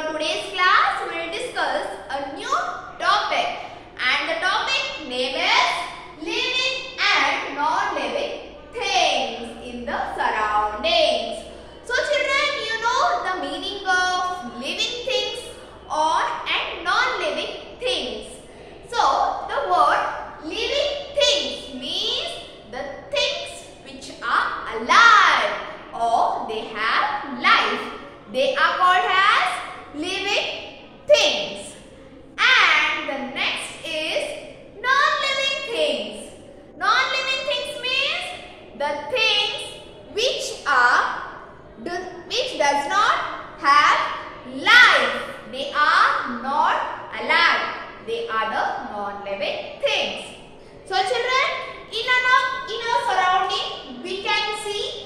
your today's class. have life. They are not alive. They are the non-living things. So children, in our, in our surrounding, we can see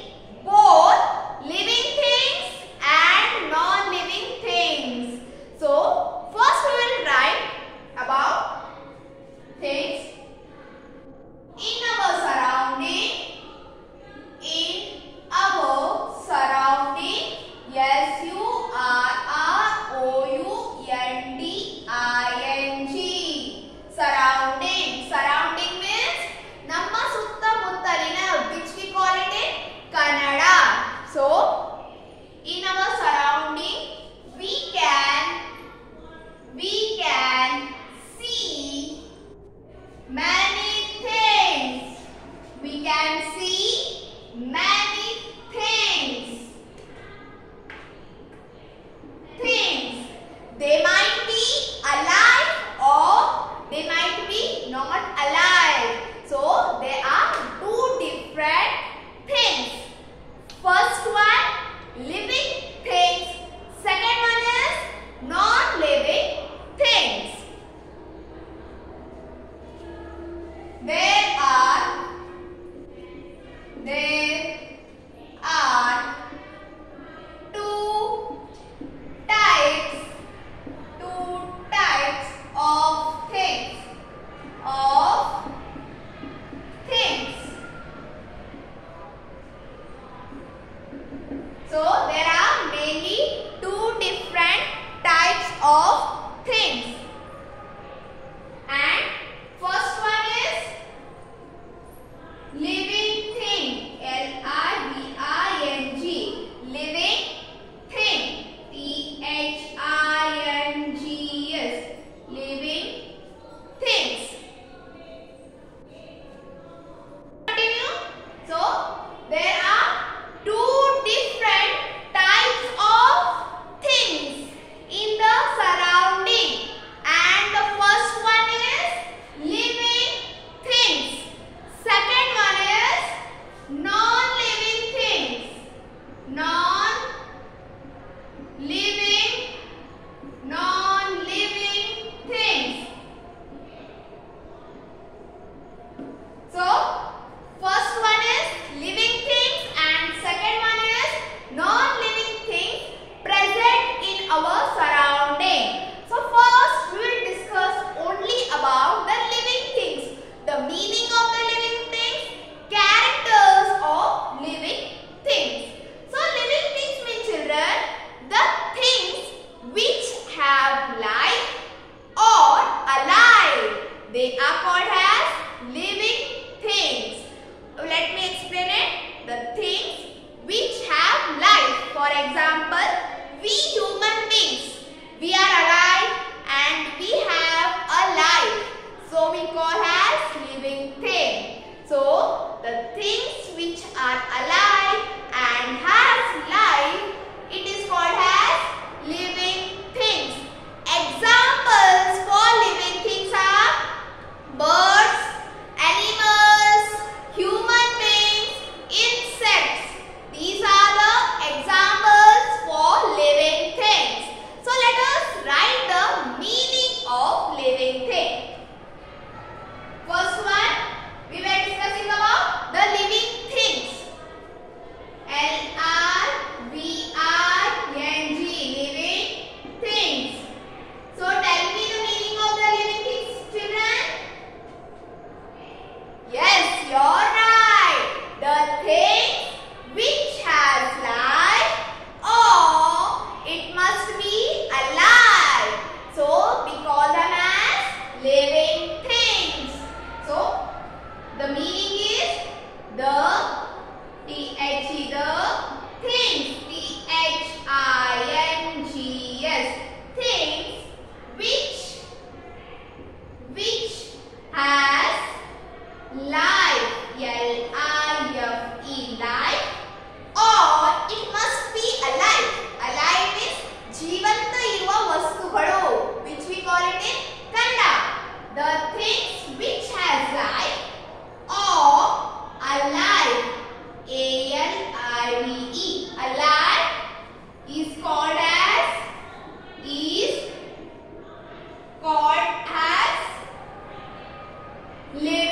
Le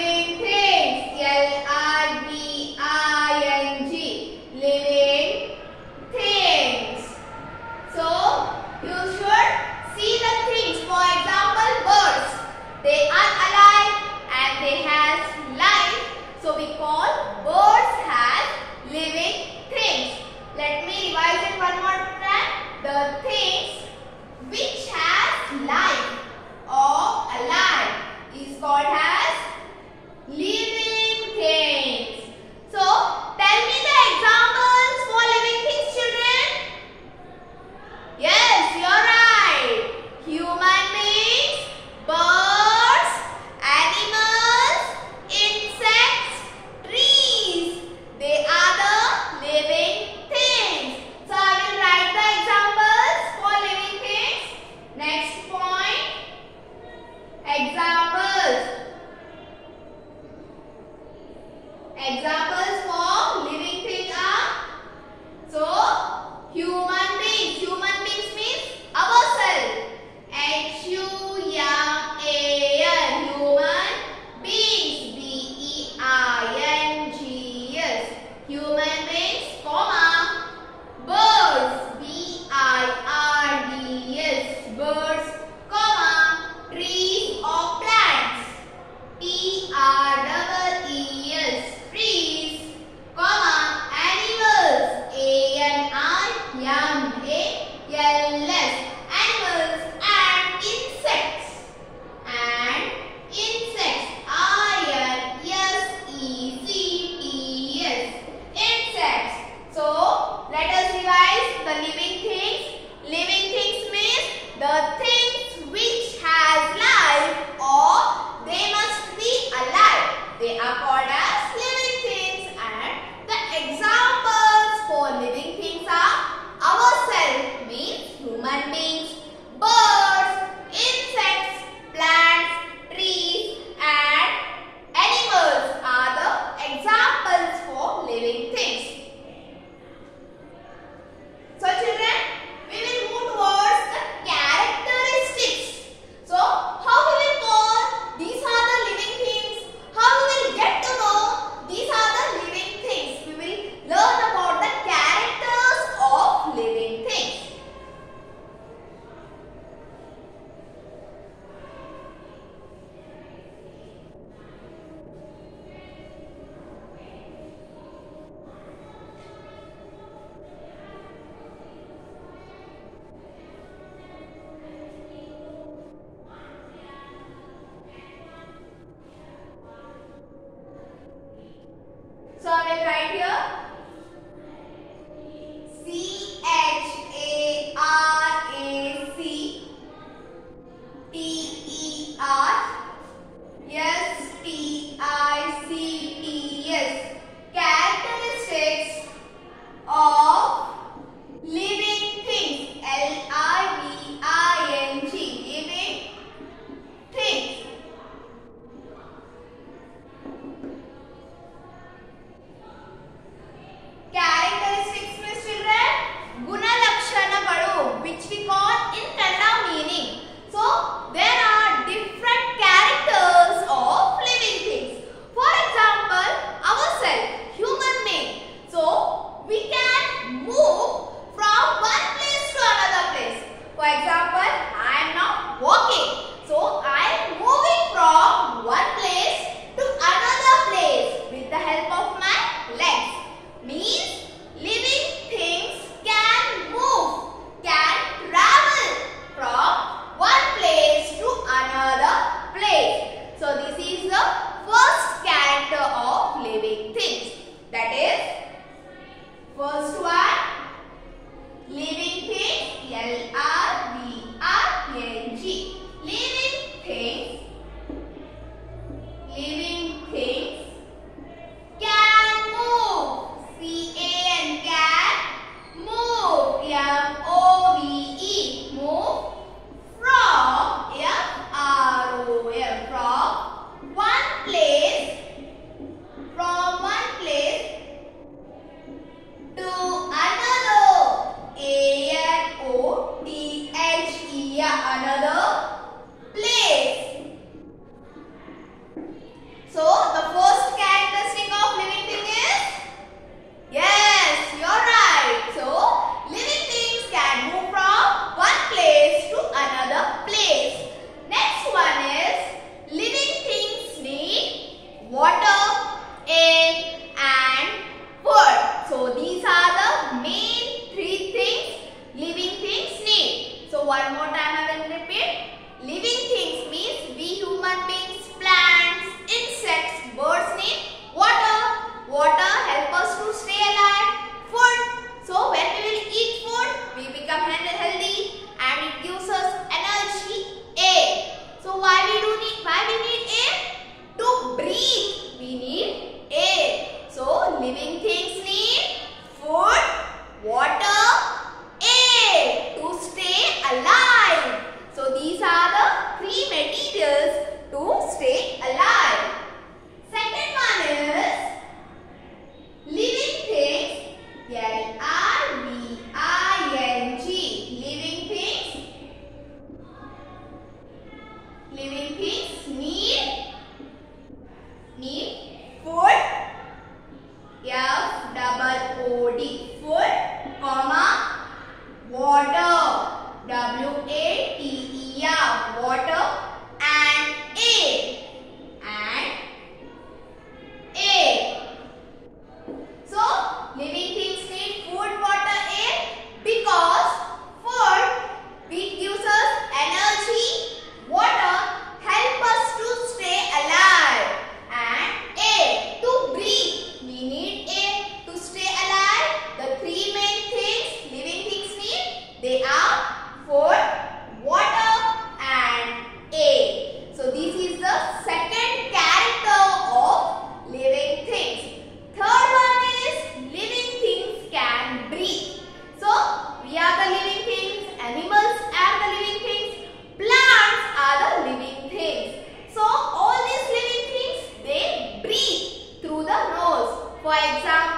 For example,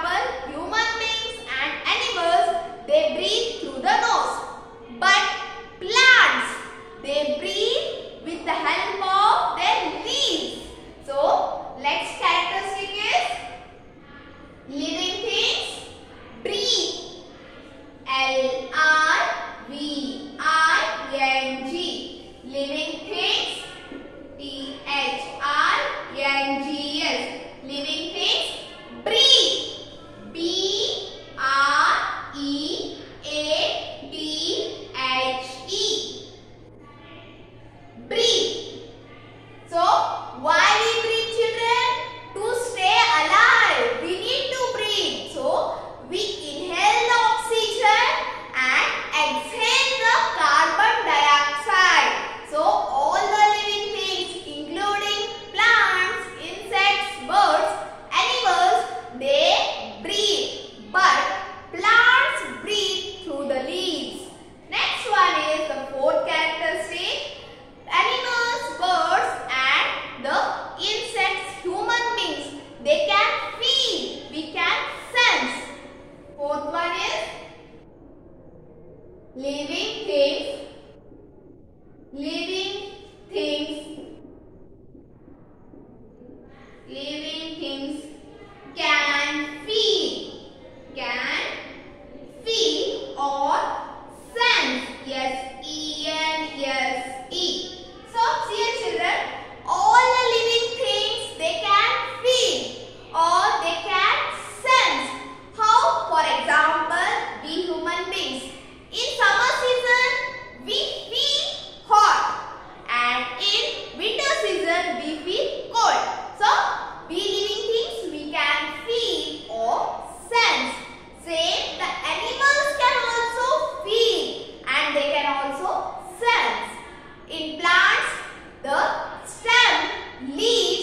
living stem,